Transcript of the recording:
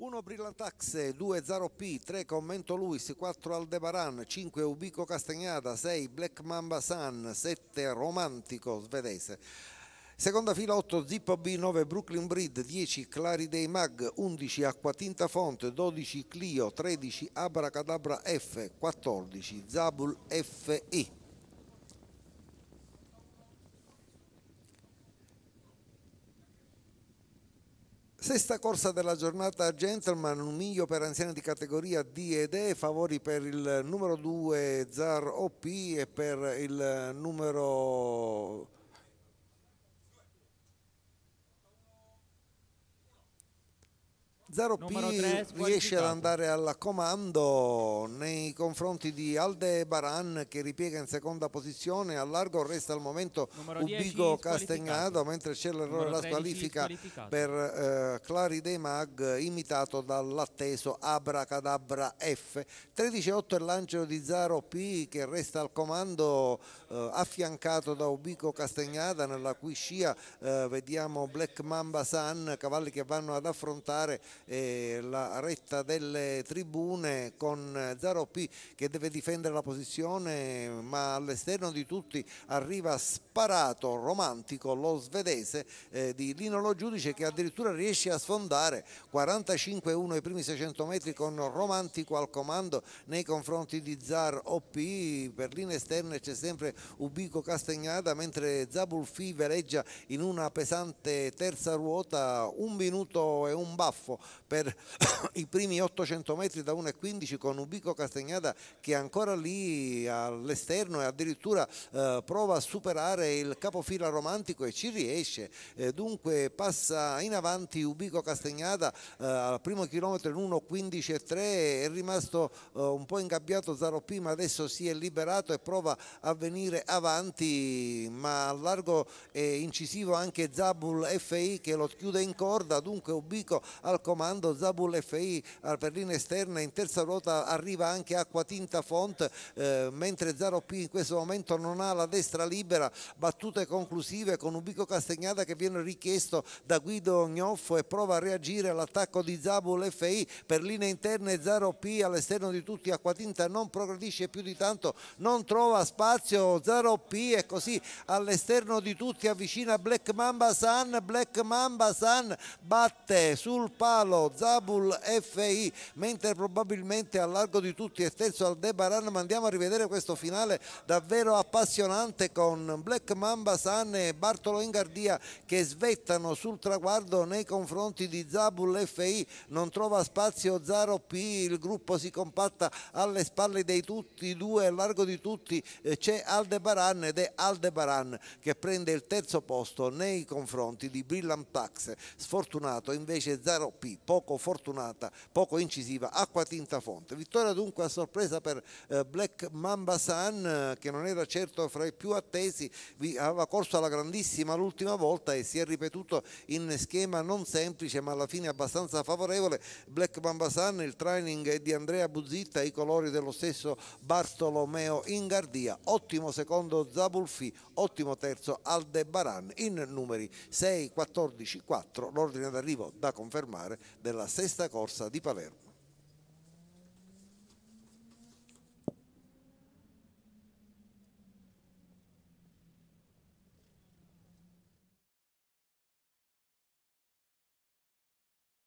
1 Brillantax, 2 P, 3 Commento Luis, 4 Aldebaran, 5 Ubico Castagnada, 6 Black Mamba Sun, 7 Romantico svedese. Seconda fila 8 Zippo B, 9 Brooklyn Breed, 10 Clariday Mag, 11 Acquatinta Font, 12 Clio, 13 Abracadabra F, 14 Zabul FI. Sesta corsa della giornata Gentleman, un miglio per anziani di categoria D ed E, favori per il numero 2 Zar OP e per il numero 0P riesce ad andare al comando nei confronti di Alde Baran che ripiega in seconda posizione, a largo resta al momento Ubigo Castagnato mentre c'è l'errore della squalifica per eh, Clari De Mag imitato dall'atteso Abracadabra F. 13-8 il lancio di Zaro P che resta al comando eh, affiancato da Ubico Castagnata nella cui scia eh, vediamo Black Mamba Sun, cavalli che vanno ad affrontare eh, la retta delle tribune con Zaroppi che deve difendere la posizione ma all'esterno di tutti arriva sparato romantico lo svedese eh, di Lino Lo Giudice che addirittura riesce a sfondare 45-1 i primi 600 metri con romantico al comando nei confronti di Zar OP per linee esterne c'è sempre Ubico Castagnada mentre Zabulfi veleggia in una pesante terza ruota un minuto e un baffo per i primi 800 metri da 1,15 con Ubico Castagnada che è ancora lì all'esterno e addirittura eh, prova a superare il capofila romantico e ci riesce. Eh, dunque passa in avanti Ubico Castagnada eh, al primo chilometro in 1,15,3 è rimasto eh, un po' ingabbiato Zaroppi ma adesso si è liberato e prova a venire avanti ma a largo è incisivo anche Zabul FI che lo chiude in corda. Dunque Ubico al comando Zabul FI a Berlino esterna in terza ruota arriva anche Acqua Tinta Font eh, mentre Zaro P in questo momento non ha la destra libera battute conclusive con Ubico Castagnata che viene richiesto da Guido Gnoffo e prova a reagire all'attacco di Zabul FI per linee interne Zaro P all'esterno di tutti Acqua Tinta non progredisce più di tanto non trova spazio Zaro P e così all'esterno di tutti avvicina Black Mamba Sun Black Mamba Sun batte sul palo Zabul FI mentre probabilmente a largo di tutti è terzo Aldebaran ma andiamo a rivedere questo finale davvero appassionante con Black Mamba San e Bartolo Ingardia che svettano sul traguardo nei confronti di Zabul FI non trova spazio Zaro P. Il gruppo si compatta alle spalle dei tutti due a largo di tutti. Eh, c'è Aldebaran ed è Aldebaran che prende il terzo posto nei confronti di Brillant Tax sfortunato invece Zaro P poco fortunata, poco incisiva, acqua tinta fonte. Vittoria dunque a sorpresa per eh, Black Mamba Sun eh, che non era certo fra i più attesi, aveva corso alla grandissima l'ultima volta e si è ripetuto in schema non semplice ma alla fine abbastanza favorevole. Black Mamba Sun, il training di Andrea Buzzitta, i colori dello stesso Bartolomeo Ingardia, ottimo secondo Zabulfi, ottimo terzo Aldebaran in numeri 6, 14, 4, l'ordine d'arrivo da confermare della sesta corsa di Palermo.